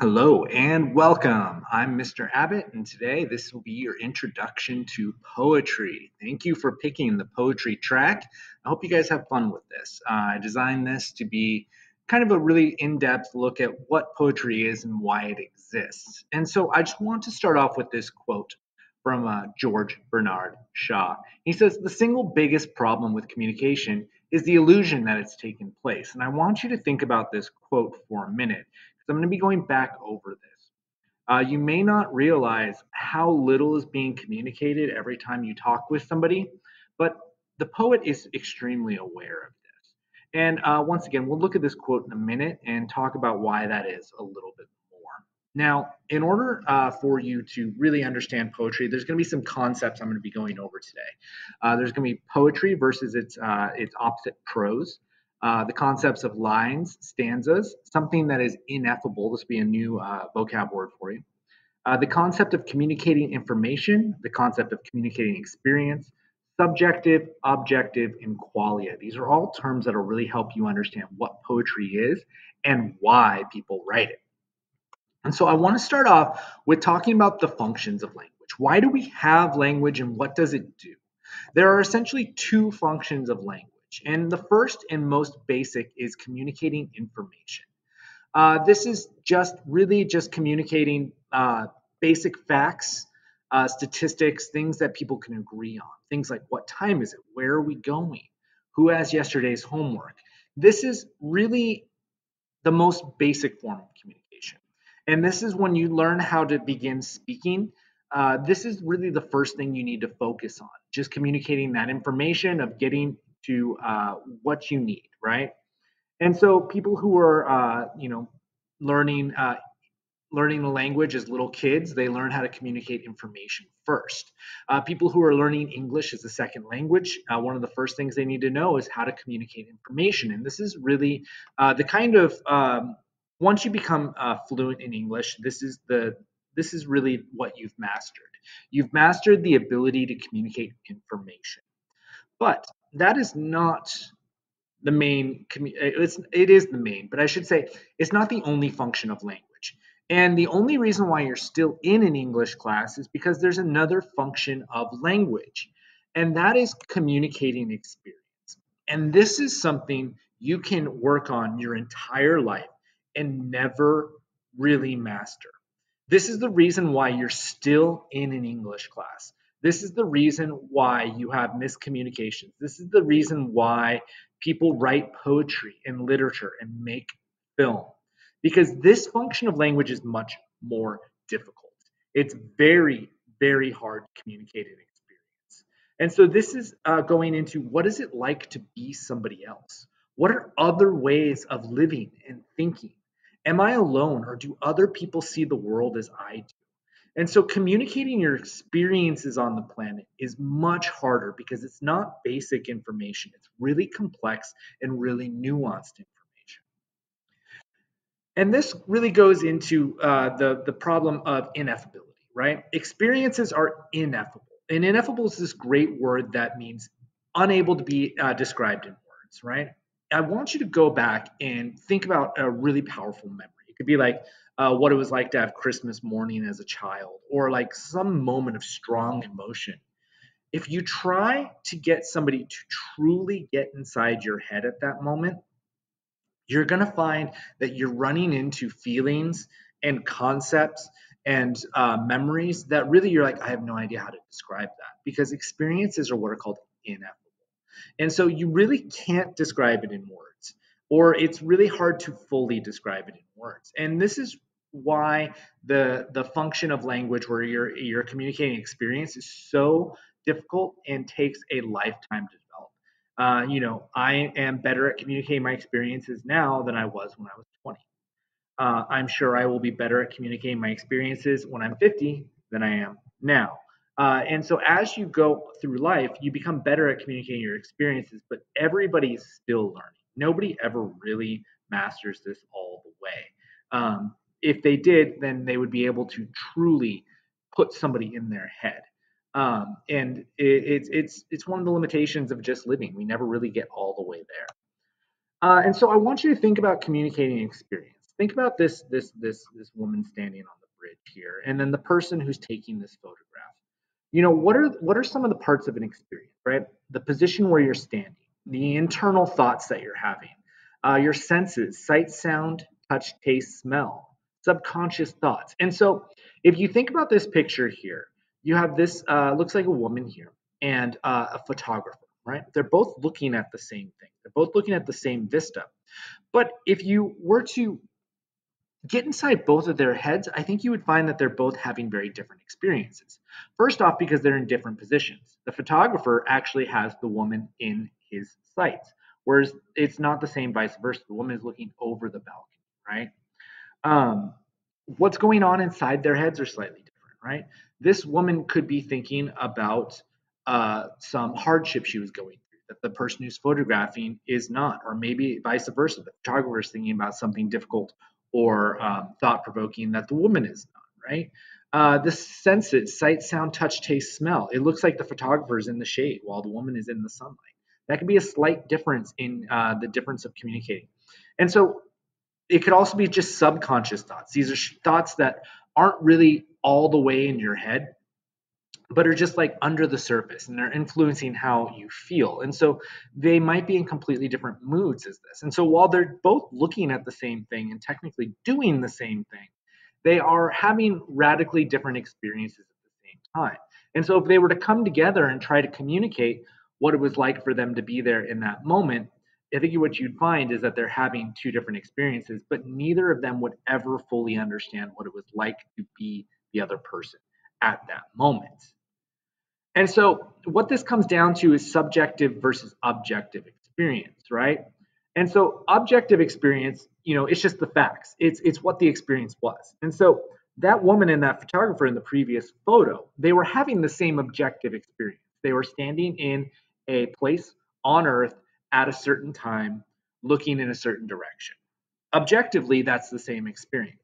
Hello and welcome. I'm Mr. Abbott, and today this will be your introduction to poetry. Thank you for picking the poetry track. I hope you guys have fun with this. Uh, I designed this to be kind of a really in depth look at what poetry is and why it exists. And so I just want to start off with this quote from uh, George Bernard Shaw. He says, The single biggest problem with communication is the illusion that it's taken place. And I want you to think about this quote for a minute so I'm going to be going back over this. Uh, you may not realize how little is being communicated every time you talk with somebody, but the poet is extremely aware of this. And uh, once again, we'll look at this quote in a minute and talk about why that is a little bit more. Now, in order uh, for you to really understand poetry, there's going to be some concepts I'm going to be going over today. Uh, there's going to be poetry versus its uh, its opposite prose uh, the concepts of lines, stanzas, something that is ineffable. This will be a new uh, vocab word for you. Uh, the concept of communicating information, the concept of communicating experience, subjective, objective, and qualia. These are all terms that will really help you understand what poetry is and why people write it. And so I want to start off with talking about the functions of language. Why do we have language and what does it do? There are essentially two functions of language. And the first and most basic is communicating information. Uh, this is just really just communicating uh, basic facts, uh, statistics, things that people can agree on. Things like what time is it? Where are we going? Who has yesterday's homework? This is really the most basic form of communication. And this is when you learn how to begin speaking. Uh, this is really the first thing you need to focus on, just communicating that information of getting to uh, what you need, right? And so people who are, uh, you know, learning uh, learning the language as little kids, they learn how to communicate information first. Uh, people who are learning English as a second language, uh, one of the first things they need to know is how to communicate information. And this is really uh, the kind of um, once you become uh, fluent in English, this is the this is really what you've mastered. You've mastered the ability to communicate information. But that is not the main uh, it's it is the main but i should say it's not the only function of language. And the only reason why you're still in an english class is because there's another function of language and that is communicating experience. And this is something you can work on your entire life and never really master. This is the reason why you're still in an english class this is the reason why you have miscommunications. This is the reason why people write poetry and literature and make film. Because this function of language is much more difficult. It's very, very hard to communicate an experience. And so this is uh, going into what is it like to be somebody else? What are other ways of living and thinking? Am I alone or do other people see the world as I do? And so communicating your experiences on the planet is much harder because it's not basic information. It's really complex and really nuanced information. And this really goes into uh, the, the problem of ineffability, right? Experiences are ineffable. And ineffable is this great word that means unable to be uh, described in words, right? I want you to go back and think about a really powerful memory. It could be like, uh, what it was like to have Christmas morning as a child, or like some moment of strong emotion. If you try to get somebody to truly get inside your head at that moment, you're going to find that you're running into feelings and concepts and uh, memories that really you're like, I have no idea how to describe that because experiences are what are called ineffable. And so you really can't describe it in words, or it's really hard to fully describe it in words. And this is why the the function of language where you're you're communicating experience is so difficult and takes a lifetime to develop. Uh, you know, I am better at communicating my experiences now than I was when I was 20. Uh, I'm sure I will be better at communicating my experiences when I'm 50 than I am now. Uh, and so as you go through life, you become better at communicating your experiences, but everybody is still learning. Nobody ever really masters this all the way. Um, if they did, then they would be able to truly put somebody in their head. Um, and it, it's it's it's one of the limitations of just living. We never really get all the way there. Uh, and so I want you to think about communicating experience. think about this this this this woman standing on the bridge here, and then the person who's taking this photograph. You know, what are what are some of the parts of an experience, right? The position where you're standing, the internal thoughts that you're having, uh, your senses, sight, sound, touch, taste, smell, subconscious thoughts. And so, if you think about this picture here, you have this uh, looks like a woman here and uh, a photographer, right? They're both looking at the same thing. They're both looking at the same vista. But if you were to get inside both of their heads, I think you would find that they're both having very different experiences. First off, because they're in different positions. The photographer actually has the woman in his sights, whereas it's not the same vice versa. The woman is looking over the balcony, right? Um, what's going on inside their heads are slightly different, right? This woman could be thinking about uh, some hardship she was going through that the person who's photographing is not, or maybe vice versa. The photographer is thinking about something difficult or um, thought provoking that the woman is not, right? Uh, the senses, sight, sound, touch, taste, smell. It looks like the photographer is in the shade while the woman is in the sunlight. That could be a slight difference in uh, the difference of communicating. And so it could also be just subconscious thoughts. These are thoughts that aren't really all the way in your head, but are just like under the surface and they're influencing how you feel. And so they might be in completely different moods as this. And so while they're both looking at the same thing and technically doing the same thing, they are having radically different experiences at the same time. And so if they were to come together and try to communicate what it was like for them to be there in that moment, I think what you'd find is that they're having two different experiences, but neither of them would ever fully understand what it was like to be the other person at that moment. And so, what this comes down to is subjective versus objective experience, right? And so, objective experience, you know, it's just the facts. It's it's what the experience was. And so, that woman and that photographer in the previous photo, they were having the same objective experience. They were standing in a place on Earth at a certain time, looking in a certain direction. Objectively, that's the same experience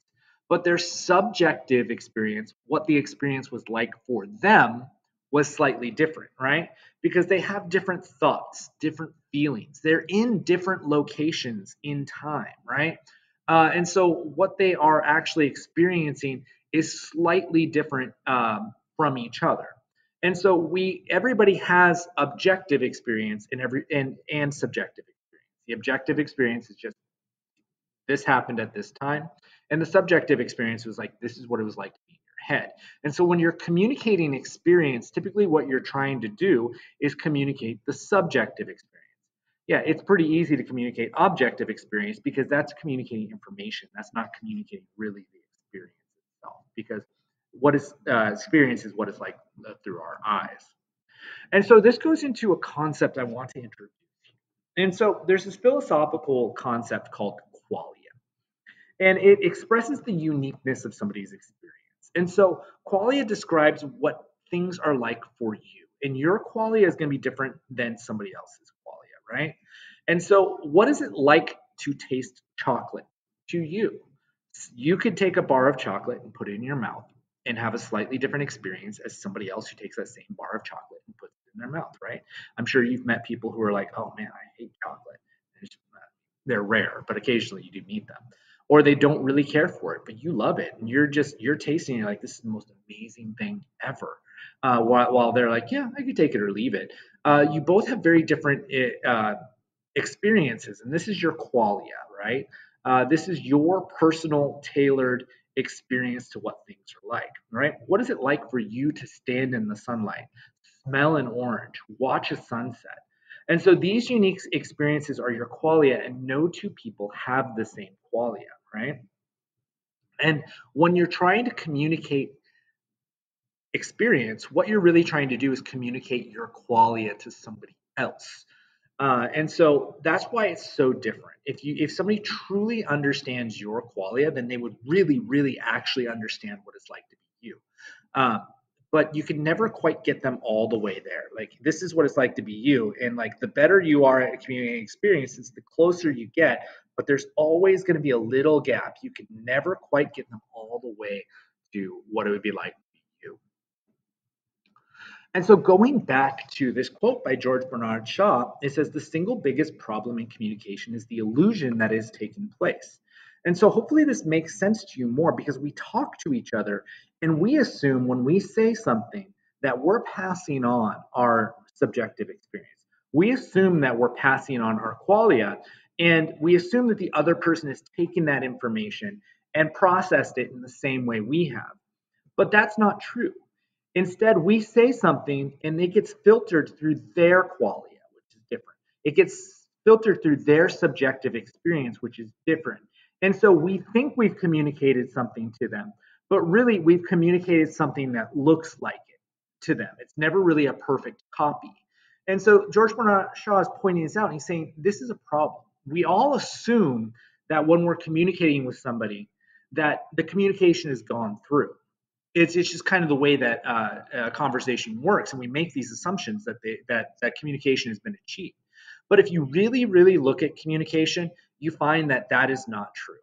but their subjective experience, what the experience was like for them, was slightly different, right? Because they have different thoughts, different feelings. They're in different locations in time, right? Uh, and so what they are actually experiencing is slightly different um, from each other. And so we everybody has objective experience and every and and subjective experience. The objective experience is just this happened at this time. And the subjective experience was like, this is what it was like to be in your head. And so when you're communicating experience, typically what you're trying to do is communicate the subjective experience. Yeah, it's pretty easy to communicate objective experience because that's communicating information. That's not communicating really the experience itself because what is uh, experience is what it's like uh, through our eyes. And so this goes into a concept I want to introduce. And so there's this philosophical concept called qualia and it expresses the uniqueness of somebody's experience. And so qualia describes what things are like for you. And your qualia is going to be different than somebody else's qualia, right? And so what is it like to taste chocolate to you? You could take a bar of chocolate and put it in your mouth and have a slightly different experience as somebody else who takes that same bar of chocolate and puts it in their mouth, right? I'm sure you've met people who are like, oh man, I hate chocolate. They're rare, but occasionally you do meet them or they don't really care for it, but you love it and you're just you're tasting it like this is the most amazing thing ever. Uh, while, while they're like, yeah, I could take it or leave it. Uh, you both have very different eh, uh, experiences, and this is your qualia, right? Uh, this is your personal, tailored experience to what things are like, right? What is it like for you to stand in the sunlight, smell an orange, watch a sunset? And so these unique experiences are your qualia, and no two people have the same qualia right? And when you're trying to communicate experience, what you're really trying to do is communicate your qualia to somebody else. Uh, and so that's why it's so different. If you if somebody truly understands your qualia, then they would really, really actually understand what it's like to be you. Um, but you can never quite get them all the way there. Like this is what it's like to be you, and like the better you are at communicating experiences, the closer you get, but there's always going to be a little gap. You can never quite get them all the way to what it would be like. And so going back to this quote by George Bernard Shaw, it says the single biggest problem in communication is the illusion that is taking place. And so hopefully this makes sense to you more because we talk to each other and we assume when we say something that we're passing on our subjective experience. We assume that we're passing on our qualia and we assume that the other person has taken that information and processed it in the same way we have. But that's not true. Instead, we say something and it gets filtered through their qualia, which is different. It gets filtered through their subjective experience, which is different. And so we think we've communicated something to them, but really we've communicated something that looks like it to them. It's never really a perfect copy. And so George Bernard Shaw is pointing this out. And he's saying this is a problem. We all assume that when we're communicating with somebody, that the communication has gone through. It's, it's just kind of the way that uh, a conversation works, and we make these assumptions that they, that that communication has been achieved. But if you really, really look at communication, you find that that is not true.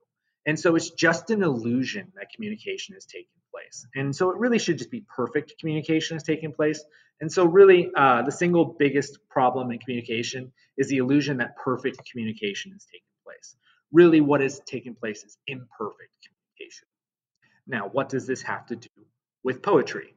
And so it's just an illusion that communication is taking place. And so it really should just be perfect communication is taking place. And so, really, uh, the single biggest problem in communication is the illusion that perfect communication is taking place. Really, what is taking place is imperfect communication. Now, what does this have to do with poetry?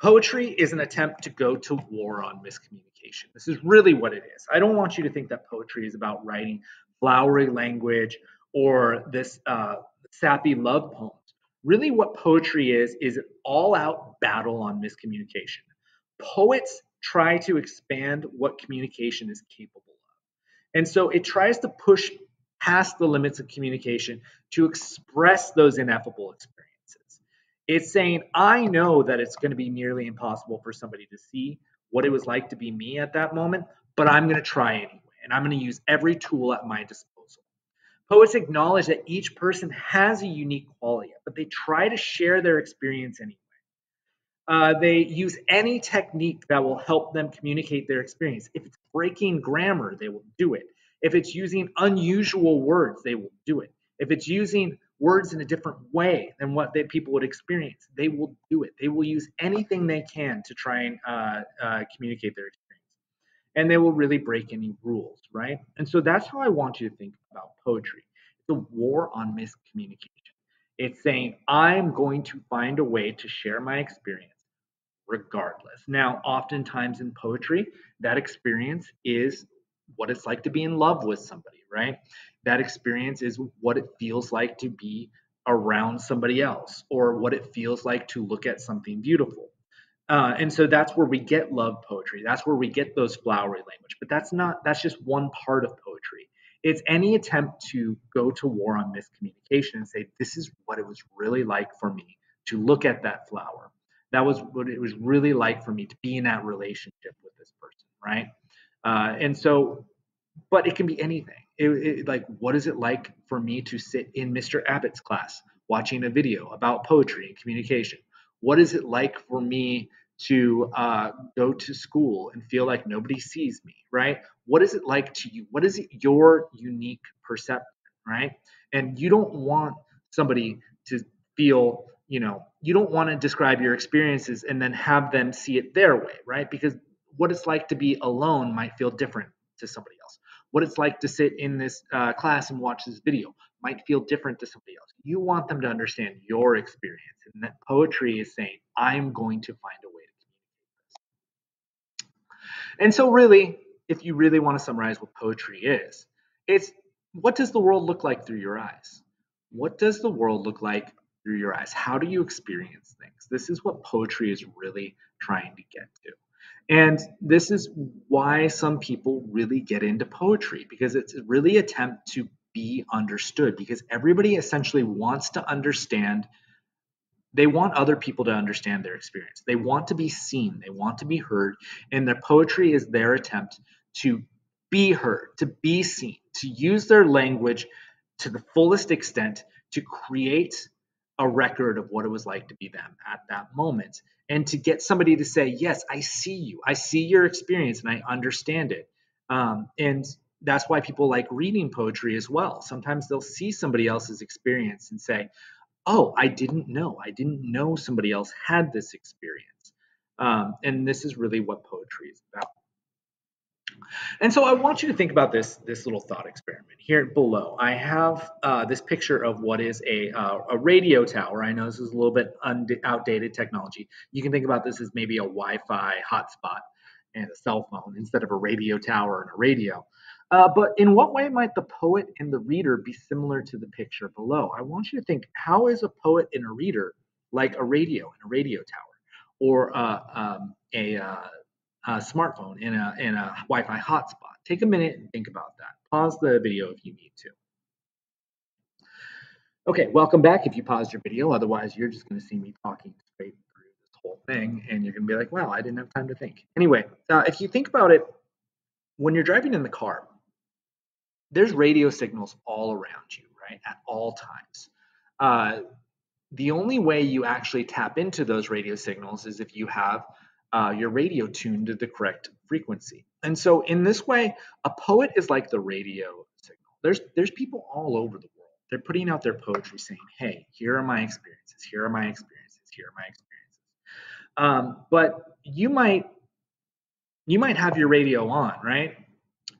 Poetry is an attempt to go to war on miscommunication. This is really what it is. I don't want you to think that poetry is about writing flowery language or this uh, sappy love poems. Really, what poetry is, is an all out battle on miscommunication. Poets try to expand what communication is capable of. And so it tries to push past the limits of communication to express those ineffable experiences. It's saying, I know that it's going to be nearly impossible for somebody to see what it was like to be me at that moment, but I'm going to try anyway. And I'm going to use every tool at my disposal. Poets acknowledge that each person has a unique quality, but they try to share their experience anyway. Uh, they use any technique that will help them communicate their experience. If it's breaking grammar, they will do it. If it's using unusual words, they will do it. If it's using words in a different way than what they, people would experience, they will do it. They will use anything they can to try and uh, uh, communicate their experience. And they will really break any rules, right? And so that's how I want you to think about poetry. It's a war on miscommunication. It's saying, I'm going to find a way to share my experience regardless. Now, oftentimes in poetry, that experience is what it's like to be in love with somebody, right? That experience is what it feels like to be around somebody else or what it feels like to look at something beautiful. Uh, and so that's where we get love poetry. That's where we get those flowery language. But that's not, that's just one part of poetry. It's any attempt to go to war on miscommunication and say, this is what it was really like for me to look at that flower. That was what it was really like for me to be in that relationship with this person, right? Uh, and so, but it can be anything. It, it, like, what is it like for me to sit in Mr. Abbott's class watching a video about poetry and communication? What is it like for me to uh, go to school and feel like nobody sees me, right? What is it like to you? What is it your unique perception, right? And you don't want somebody to feel, you know, you don't want to describe your experiences and then have them see it their way, right? Because what it's like to be alone might feel different to somebody. What it's like to sit in this uh, class and watch this video might feel different to somebody else. You want them to understand your experience. And that poetry is saying, I'm going to find a way to communicate this. And so, really, if you really want to summarize what poetry is, it's what does the world look like through your eyes? What does the world look like through your eyes? How do you experience things? This is what poetry is really trying to get to. And this is why some people really get into poetry because it's really attempt to be understood because everybody essentially wants to understand they want other people to understand their experience. They want to be seen, they want to be heard, and their poetry is their attempt to be heard, to be seen, to use their language to the fullest extent to create a record of what it was like to be them at that moment. And to get somebody to say yes i see you. I see your experience and i understand it. Um, and that's why people like reading poetry as well. Sometimes they'll see somebody else's experience and say oh i didn't know. I didn't know somebody else had this experience. Um, and this is really what poetry is about And so I want you to think about this this little thought experiment here below. I have uh, this picture of what is a uh, a radio tower. I know this is a little bit outdated technology. You can think about this as maybe a Wi-Fi hotspot and a cell phone instead of a radio tower and a radio. Uh, but in what way might the poet and the reader be similar to the picture below? I want you to think: How is a poet and a reader like a radio and a radio tower, or uh, um, a smartphone in a, in a Wi-Fi hotspot. Take a minute and think about that. Pause the video if you need to. Okay, welcome back if you paused your video. Otherwise, you're just going to see me talking straight through this whole thing, and you're going to be like, wow, I didn't have time to think. Anyway, uh, if you think about it, when you're driving in the car, there's radio signals all around you, right, at all times. Uh, the only way you actually tap into those radio signals is if you have uh, your radio tuned to the correct frequency. And so in this way, a poet is like the radio signal. There's there's people all over the world. They're putting out their poetry saying, "Hey, here are my experiences. Here are my experiences. Here are my experiences." Um, but you might you might have your radio on, right?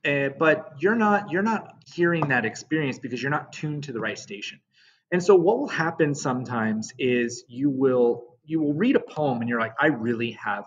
Uh, but you're not you're not hearing that experience because you're not tuned to the right station. And so what will happen sometimes is you will you will read a poem and you're like, I really have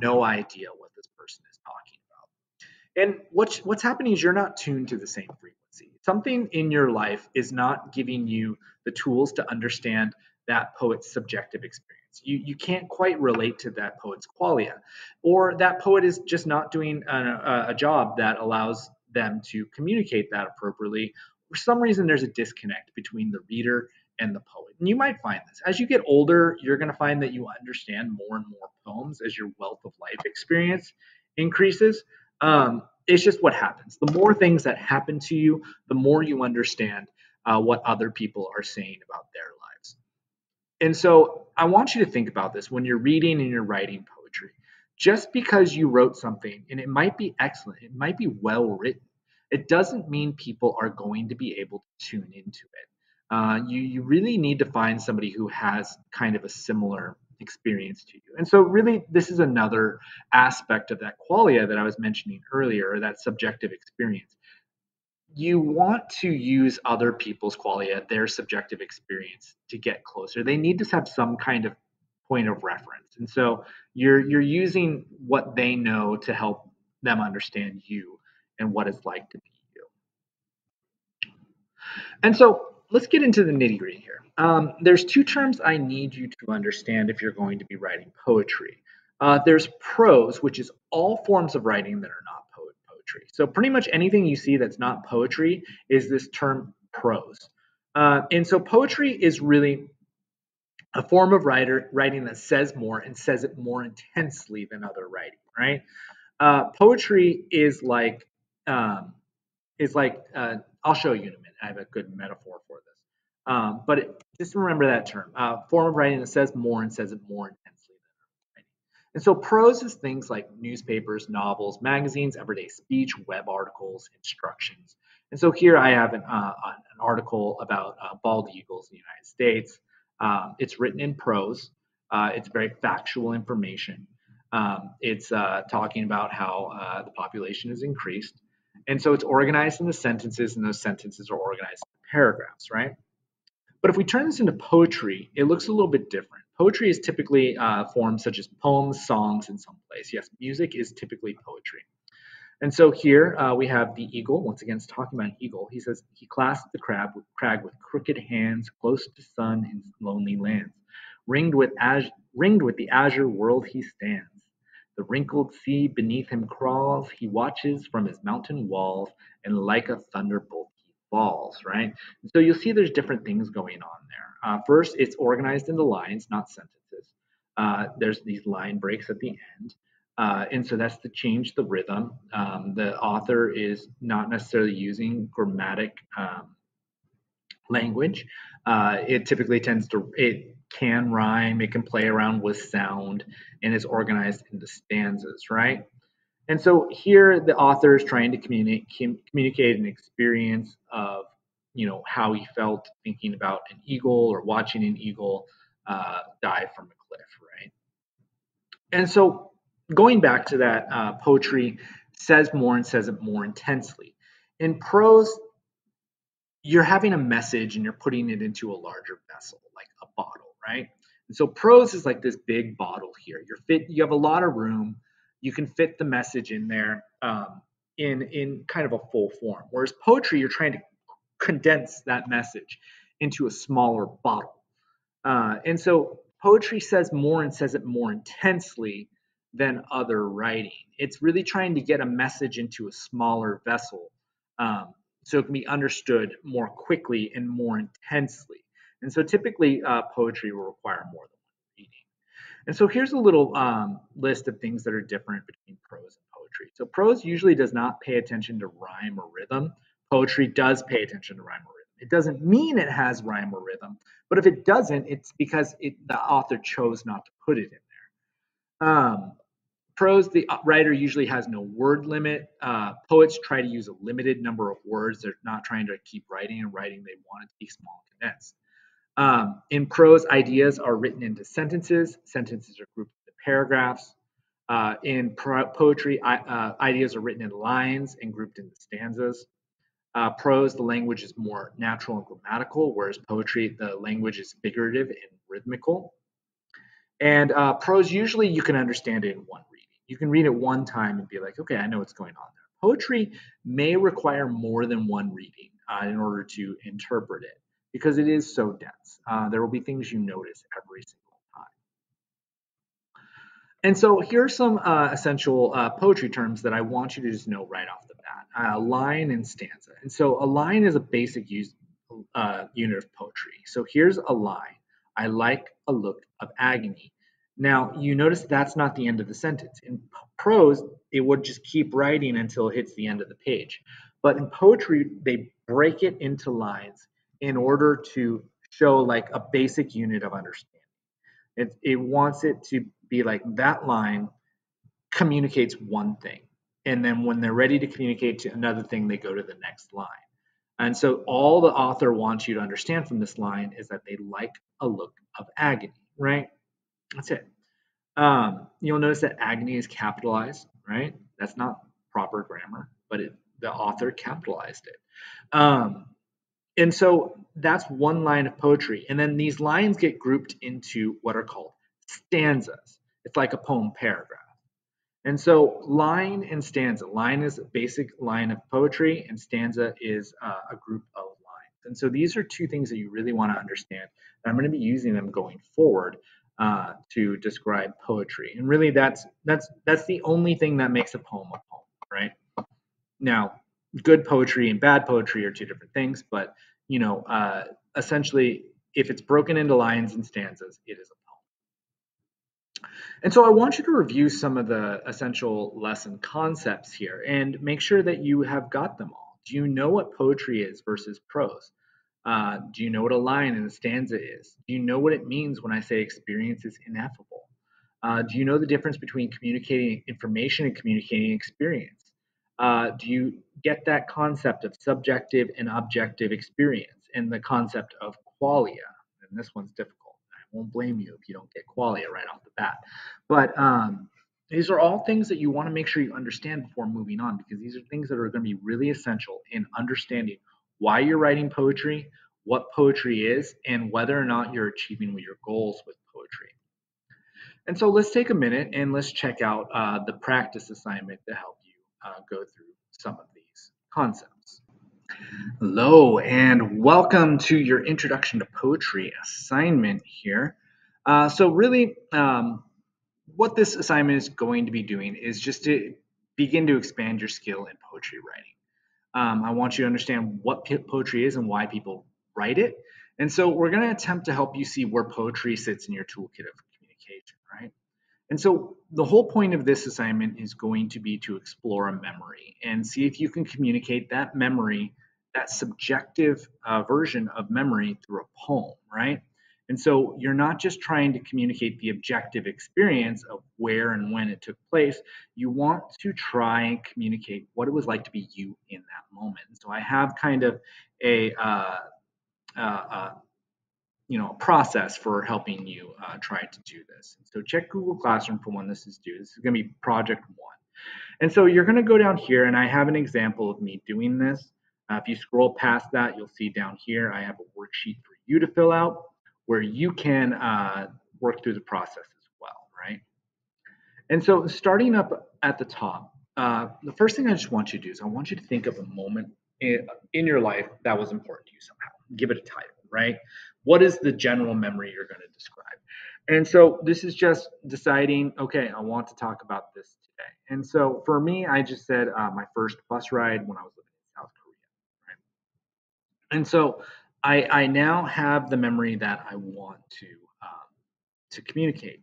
no idea what this person is talking about. And what's what's happening is you're not tuned to the same frequency. Something in your life is not giving you the tools to understand that poet's subjective experience. You you can't quite relate to that poet's qualia, or that poet is just not doing a, a job that allows them to communicate that appropriately. For some reason, there's a disconnect between the reader and the poet. And you might find this as you get older, you're going to find that you understand more and more poems as your wealth of life experience increases. Um, it's just what happens. The more things that happen to you, the more you understand uh, what other people are saying about their lives. And so I want you to think about this when you're reading and you're writing poetry. Just because you wrote something and it might be excellent, it might be well written, it doesn't mean people are going to be able to tune into it uh, you, you really need to find somebody who has kind of a similar experience to you. And so, really, this is another aspect of that qualia that I was mentioning earlier, that subjective experience. You want to use other people's qualia, their subjective experience, to get closer. They need to have some kind of point of reference. And so, you're you're using what they know to help them understand you and what it's like to be you. And so let's get into the nitty gritty here. Um, there's two terms I need you to understand if you're going to be writing poetry. Uh, there's prose, which is all forms of writing that are not poet poetry. So pretty much anything you see that's not poetry is this term prose. Uh, and so poetry is really a form of writer writing that says more and says it more intensely than other writing, right? Uh, poetry is like um, is like uh, I'll show you in a minute. I have a good metaphor for this. Um, but it, just remember that term. Uh, form of writing that says more and says it more intensely. And so prose is things like newspapers, novels, magazines, everyday speech, web articles, instructions. And so here I have an, uh, an article about uh, bald eagles in the United States. Um, it's written in prose. Uh, it's very factual information. Um, it's uh, talking about how uh, the population has increased. And so it's organized in the sentences, and those sentences are organized into paragraphs, right? But if we turn this into poetry, it looks a little bit different. Poetry is typically uh, forms such as poems, songs in some place. Yes, music is typically poetry. And so here uh, we have the eagle. Once again, it's talking about an eagle. He says, He clasped the crab with, crag with crooked hands, close to sun in lonely lands. Ringed with, az- ringed with the azure world he stands. The wrinkled sea beneath him crawls. He watches from his mountain walls, and like a thunderbolt he falls, right? So you'll see there's different things going on there. Uh, first, it's organized into lines, not sentences. Uh, there's these line breaks at the end. Uh, and so that's to change the rhythm. Um, the author is not necessarily using grammatic um, language. Uh, it typically tends to, it can rhyme, it can play around with sound, and is organized into stanzas, right? And so here the author is trying to communicate communicate an experience of you know how he felt thinking about an eagle or watching an eagle uh, dive from a cliff, right? And so going back to that uh, poetry says more and says it more intensely. In prose, you're having a message and you're putting it into a larger vessel, like a bottle, right? And so prose is like this big bottle here. You're fit, you have a lot of room. You can fit the message in there um, in in kind of a full form. Whereas poetry, you're trying to condense that message into a smaller bottle. Uh, and so poetry says more and says it more intensely than other writing. It's really trying to get a message into a smaller vessel um, so it can be understood more quickly and more intensely. And so typically uh, poetry will require more than one reading. And so here's a little um, list of things that are different between prose and poetry. So prose usually does not pay attention to rhyme or rhythm. Poetry does pay attention to rhyme or rhythm. It doesn't mean it has rhyme or rhythm, but if it doesn't, it's because it, the author chose not to put it in there. Um, prose, the writer usually has no word limit. Uh, poets try to use a limited number of words. They're not trying to keep writing and writing. They want it to be small and condensed. Um, in prose, ideas are written into sentences. Sentences are grouped into paragraphs. Uh, in poetry, uh, ideas are written in lines and grouped into stanzas. Uh, prose, the language is more natural and grammatical, whereas poetry, the language is figurative and rhythmical. And uh, prose, usually you can understand it in one reading. You can read it one time and be like, okay, I know what's going on there. Poetry may require more than one reading uh, in order to interpret it because it is so dense. Uh, there will be things you notice every single time. And so here are some uh, essential uh, poetry terms that I want you to just know right off the bat. Uh, line and stanza. And so a line is a basic use, uh, unit of poetry. So here's a line. I like a look of agony. Now, you notice that's not the end of the sentence. In prose, it would just keep writing until it hits the end of the page. But in poetry, they break it into lines in order to show like a basic unit of understanding. It, it wants it to be like that line communicates one thing. And then when they're ready to communicate to another thing, they go to the next line. And so all the author wants you to understand from this line is that they like a look of agony, right? That's it. Um, you'll notice that agony is capitalized, right? That's not proper grammar, but it, the author capitalized it. Um, and so that's one line of poetry. And then these lines get grouped into what are called stanzas. It's like a poem paragraph. And so line and stanza. Line is a basic line of poetry, and stanza is uh, a group of lines. And so these are two things that you really want to understand. And I'm going to be using them going forward uh, to describe poetry. And really, that's that's that's the only thing that makes a poem a poem, right? Now, good poetry and bad poetry are two different things, but you know, uh, essentially, if it's broken into lines and stanzas, it is a poem. And so I want you to review some of the essential lesson concepts here and make sure that you have got them all. Do you know what poetry is versus prose? Uh, do you know what a line in a stanza is? Do you know what it means when I say experience is ineffable? Uh, do you know the difference between communicating information and communicating experience? Uh, do you get that concept of subjective and objective experience and the concept of qualia? And this one's difficult. I won't blame you if you don't get qualia right off the bat. But um, these are all things that you want to make sure you understand before moving on because these are things that are going to be really essential in understanding why you're writing poetry, what poetry is, and whether or not you're achieving your goals with poetry. And so let's take a minute and let's check out uh, the practice assignment to help uh, go through some of these concepts. Hello, and welcome to your Introduction to Poetry assignment here. Uh, so, really, um, what this assignment is going to be doing is just to begin to expand your skill in poetry writing. Um, I want you to understand what poetry is and why people write it. And so, we're going to attempt to help you see where poetry sits in your toolkit of communication, right? And so the whole point of this assignment is going to be to explore a memory and see if you can communicate that memory, that subjective uh, version of memory through a poem, right? And so you're not just trying to communicate the objective experience of where and when it took place. You want to try and communicate what it was like to be you in that moment. So I have kind of a uh, uh, uh you know, a process for helping you uh, try to do this. So check Google Classroom for when this is due. This is going to be project one. And so you're going to go down here, and I have an example of me doing this. Uh, if you scroll past that, you'll see down here I have a worksheet for you to fill out where you can uh, work through the process as well, right? And so starting up at the top, uh, the first thing I just want you to do is I want you to think of a moment in, in your life that was important to you somehow. Give it a title, right? What is the general memory you're going to describe? And so this is just deciding, okay, I want to talk about this today. And so for me, I just said uh, my first bus ride when I was living in South Korea. Right? And so I, I now have the memory that I want to um, to communicate.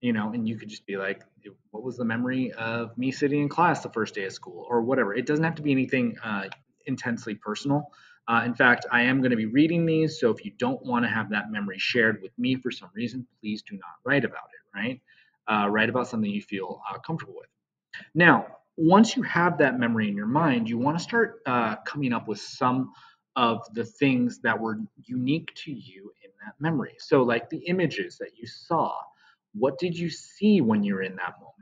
You know, and you could just be like, what was the memory of me sitting in class the first day of school, or whatever. It doesn't have to be anything uh, intensely personal. Uh, in fact, I am going to be reading these, so if you don't want to have that memory shared with me for some reason, please do not write about it, right? Uh, write about something you feel uh, comfortable with. Now, once you have that memory in your mind, you want to start uh, coming up with some of the things that were unique to you in that memory. So, like the images that you saw, what did you see when you were in that moment?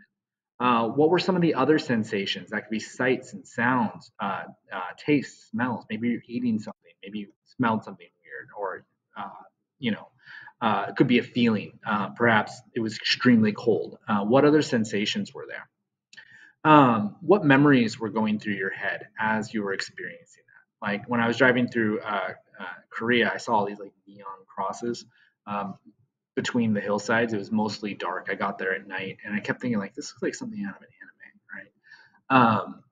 Uh, what were some of the other sensations? That could be sights and sounds, uh, uh, tastes, smells. Maybe you're eating something. Maybe you smelled something weird, or uh, you know, uh, it could be a feeling. Perhaps it was extremely cold. what other sensations were there? Um, what memories were going through your head as you were experiencing that? Like when I was driving through Korea, I saw all these like neon crosses. Um, between the hillsides. It was mostly dark. I got there at night, and I kept thinking like this looks like something out of an anime, right? Um,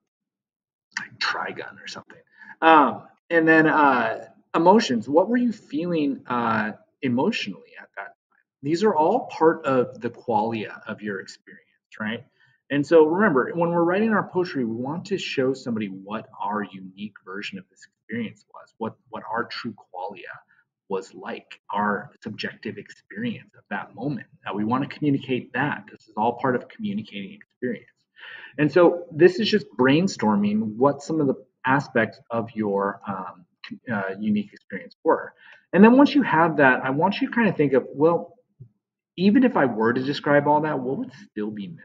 like Trigun or something. Um, and then uh, emotions. What were you feeling uh, emotionally at that time? These are all part of the qualia of your experience, right? And so remember, when we're writing our poetry, we want to show somebody what our unique version of this experience was, what what our true qualia was like, our subjective experience of that moment. Now, we want to communicate that. This is all part of communicating experience. And so this is just brainstorming what some of the aspects of your um, uh, unique experience were. And then once you have that, I want you to kind of think of, well, even if I were to describe all that, what would still be missing?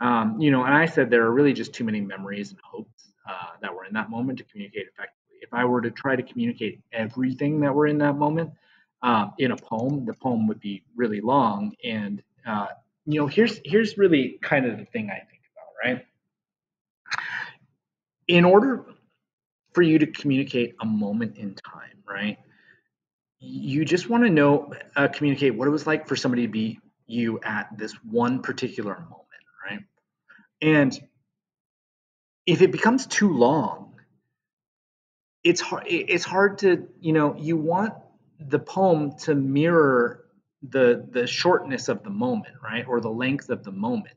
Um, you know, and I said there are really just too many memories and hopes uh, that were in that moment to communicate effectively if I were to try to communicate everything that were in that moment um, in a poem, the poem would be really long. And uh, you know, here's here's really kind of the thing I think about, right? In order for you to communicate a moment in time, right? You just want to know, uh, communicate what it was like for somebody to be you at this one particular moment, right? And if it becomes too long, it's hard it's hard to you know you want the poem to mirror the the shortness of the moment right? Or the length of the moment.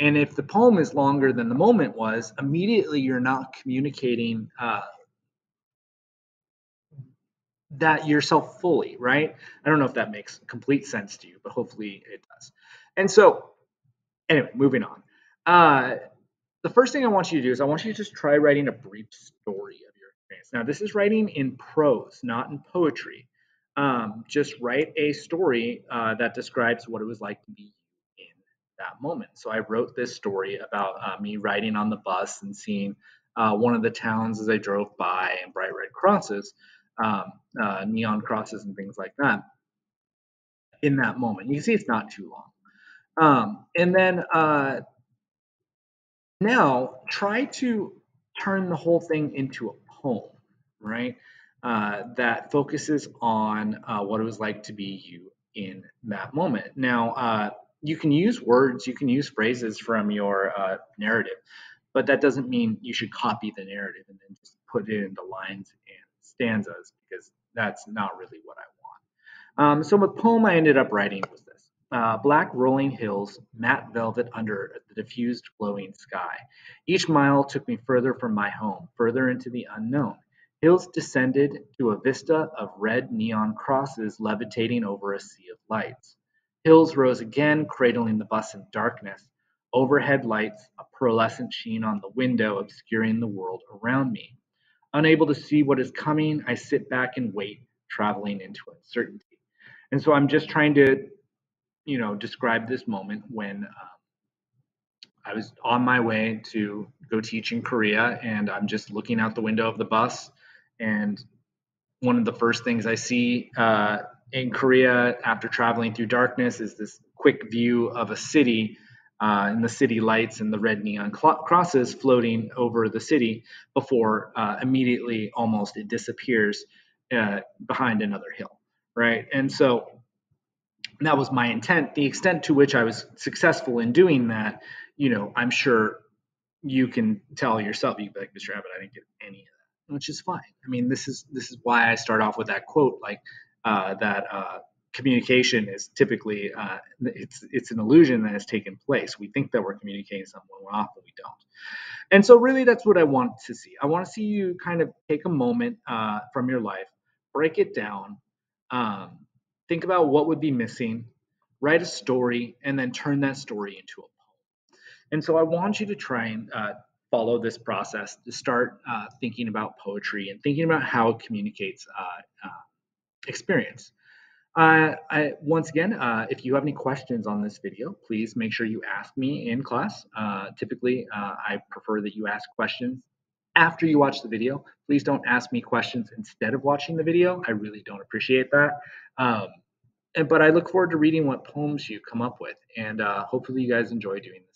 And if the poem is longer than the moment was immediately you're not communicating uh, that yourself fully right? I don't know if that makes complete sense to you but hopefully it does. And so anyway moving on. Uh, the first thing i want you to do is i want you to just try writing a brief story. Now, this is writing in prose, not in poetry. Um, just write a story uh, that describes what it was like to be in that moment. So I wrote this story about uh, me riding on the bus and seeing uh, one of the towns as I drove by and bright red crosses, um, uh, neon crosses, and things like that in that moment. You can see it's not too long. Um, and then uh, now try to turn the whole thing into a home, right? Uh, that focuses on uh, what it was like to be you in that moment. Now, uh, you can use words, you can use phrases from your uh, narrative, but that doesn't mean you should copy the narrative and then just put it into lines and stanzas because that's not really what I want. Um, so, the poem I ended up writing was this uh, black rolling hills, matte velvet under the diffused glowing sky. Each mile took me further from my home, further into the unknown. Hills descended to a vista of red neon crosses levitating over a sea of lights. Hills rose again, cradling the bus in darkness. Overhead lights, a pearlescent sheen on the window, obscuring the world around me. Unable to see what is coming, I sit back and wait, traveling into uncertainty. And so I'm just trying to you know, describe this moment when uh, I was on my way to go teach in Korea, and I'm just looking out the window of the bus, and one of the first things I see uh, in Korea after traveling through darkness is this quick view of a city uh, and the city lights and the red neon cl- crosses floating over the city before uh, immediately almost it disappears uh, behind another hill, right? And so that was my intent. The extent to which I was successful in doing that, you know, I'm sure you can tell yourself. You like, Mr. Abbott, I didn't get any of that, which is fine. I mean, this is this is why I start off with that quote, like uh, that uh, communication is typically uh, it's it's an illusion that has taken place. We think that we're communicating something when we're often we don't. And so, really, that's what I want to see. I want to see you kind of take a moment uh, from your life, break it down, um, think about what would be missing, write a story, and then turn that story into a poem. And so, I want you to try and uh, follow this process to start uh, thinking about poetry and thinking about how it communicates uh, uh, experience. Uh, I, once again, uh, if you have any questions on this video, please make sure you ask me in class. Uh, typically, I prefer that you ask questions after you watch the video. Please don't ask me questions instead of watching the video. I really don't appreciate that. Um, but I look forward to reading what poems you come up with, and hopefully you guys enjoy doing this.